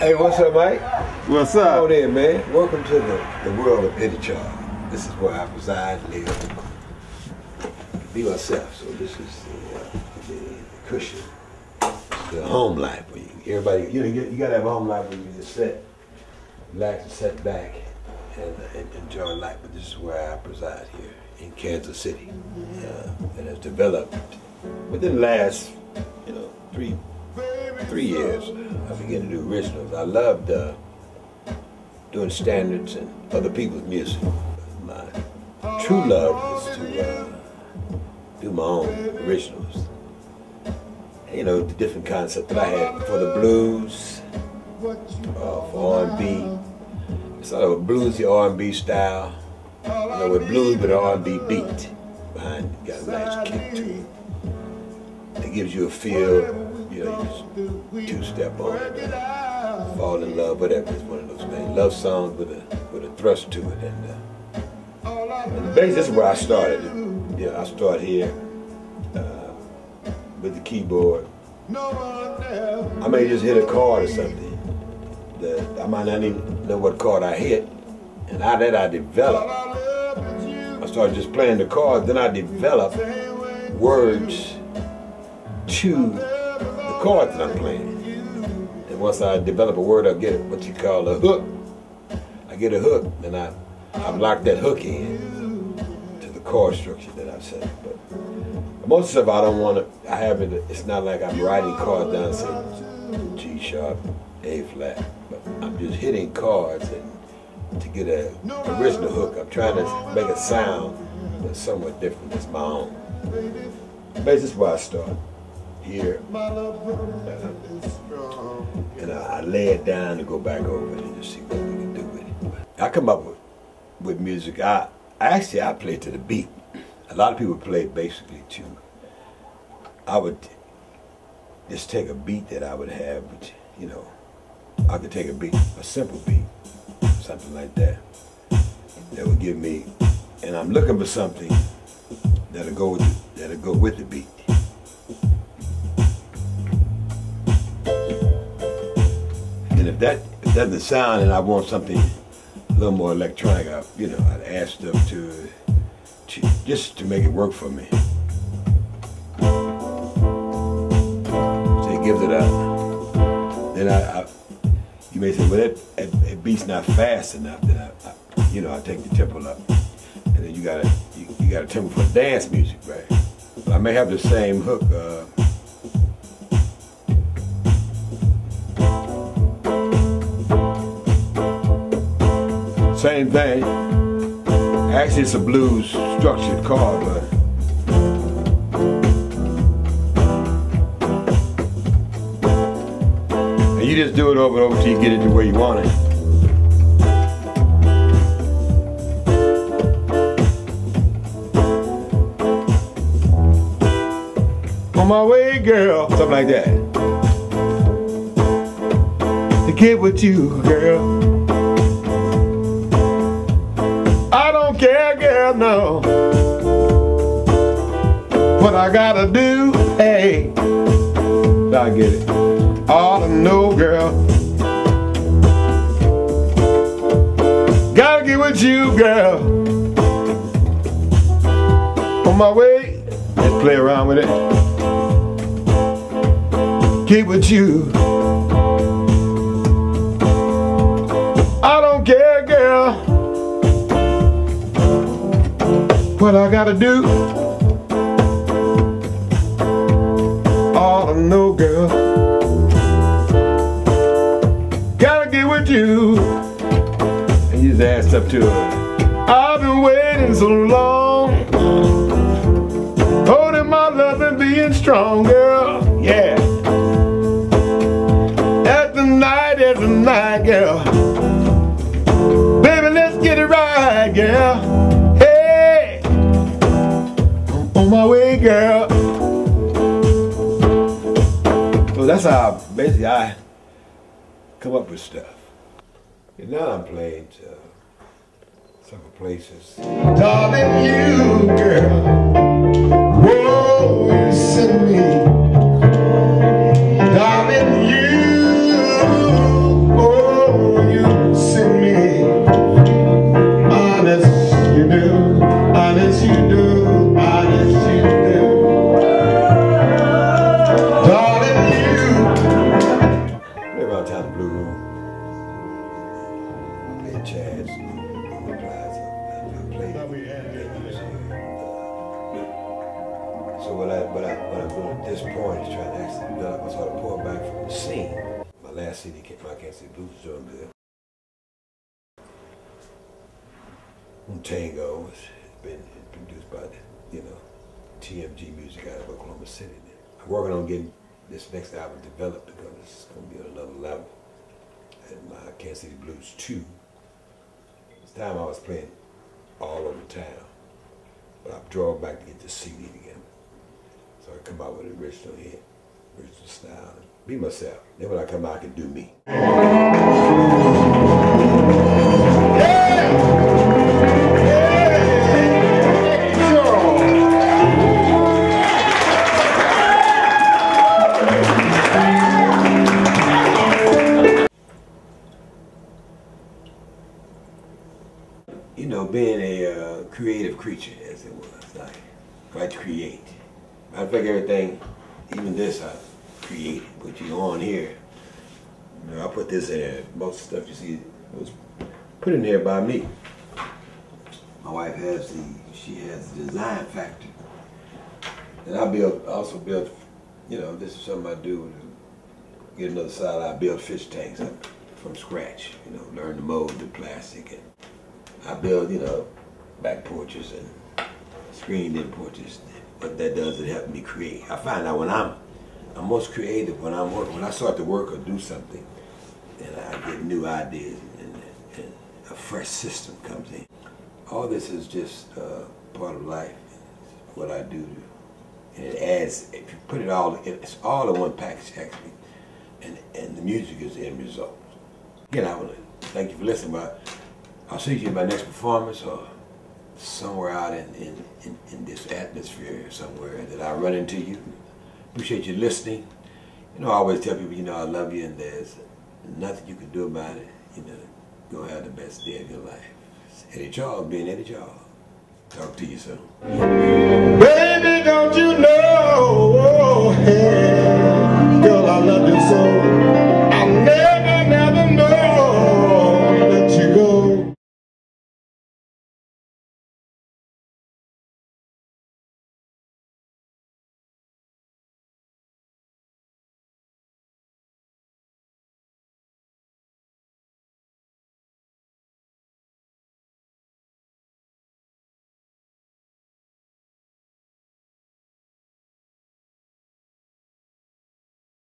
Hey, what's up, Mike? What's up? Come on in, man. Welcome to the, the world of Eddie Charles. This is where I reside, live, be myself. So this is the, uh, the, the cushion, the home life. Where you, everybody, you know, you, you gotta have a home life where you just sit, relax, and sit back, and, and enjoy life. But this is where I preside here in Kansas City, uh, and has developed within the last, you know, three three years. I began to do originals. I loved uh, doing standards and other people's music. My true love is to uh, do my own originals. You know, the different concepts that I had for the blues, uh, for R&B, sort of a bluesy R&B style. You know, with blues with an R&B beat behind it, got a nice kick to it. It gives you a feel, you know, you just two-step on it, uh, fall in love, whatever. It's one of those things. Love songs with a with a thrust to it, and, uh, basically this is where I started. Yeah, I start here uh, with the keyboard. I may just hit a chord or something. I might not even know what chord I hit, and out that I develop. I started just playing the chords, then I develop words to chords that I'm playing. And once I develop a word, I get what you call a hook. I get a hook, and I, I lock that hook in to the chord structure that I've set. But most of I don't want to, I have it, it's not like I'm writing chords down, say G sharp, A flat, but I'm just hitting chords and to get a original hook. I'm trying to make a sound that's somewhat different. That's my own. This is where I start. Here. And I, I lay it down and go back over it and just see what we can do with it. I come up with, with music. I actually I play to the beat. A lot of people play basically to. I would just take a beat that I would have, which you know, I could take a beat, a simple beat, something like that, that would give me, and I'm looking for something that'll go with that'll go with the beat. That doesn't sound and I want something a little more electronic, I, you know, I'd ask them to, to just to make it work for me. So it gives it a. Then I, I you may say, well, that, that, that beat's not fast enough. Then I, I, you know, I take the tempo up, and then you got to you, you got a tempo for dance music, right? But I may have the same hook. Uh, Same thing. Actually, it's a blues structured chord, but. And you just do it over and over till you get it to where you want it. On my way, girl. Something like that. To get with you, girl. Girl, no. What I gotta do, hey. I get it. All to know, girl. Gotta get with you, girl. On my way, let's play around with it. Get with you. What I gotta do. All I know, girl. Gotta get with you. And you just asked up to her. I've been waiting so long. Holding my love and being strong, girl. Yeah. As the night is the night, girl. Girl. So that's how basically I come up with stuff. And now I'm playing to several places. Darling, you, but I, what I'm doing at this point is trying to actually develop a sort of pull back from the scene. My last CD, My Can't See Blues, is doing good. Tango has been produced by the, you know, TMG Music out of Oklahoma City. I'm working on getting this next album developed because it's going to be on another level. And my Kansas City Blues 2, this time I was playing all over town, but I'm drawing back to get the CD together. So I come out with an original hit, original style, be myself. Then when I come out, I can do me. you know, being a uh, creative creature, as it was, like, like to create. Of everything, even this, I created. What you on here, you know, I put this in there. Most stuff you see was put in here by me. My wife has the, she has the design factor. And I build, also built, you know, this is something I do get another side. I build fish tanks from scratch, you know, learn to mold the plastic and I build, you know, back porches and screened in porches. What that does, it helps me create. I find out when I'm, I'm most creative when I'm working, when I start to work or do something, and I get new ideas and, and a fresh system comes in. All this is just uh, part of life, what I do. And it adds, if you put it all, it's all in one package actually. And, and the music is the end result. Again, I want to thank you for listening, but I'll see you in my next performance or somewhere out in, in, in, in, this atmosphere somewhere that I run into you. Appreciate you listening. You know, I always tell people, you know, I love you and there's nothing you can do about it. You know, go have the best day of your life. Eddie Charles being Eddie Charles. Talk to you soon. Baby, don't you know, girl, I love you so.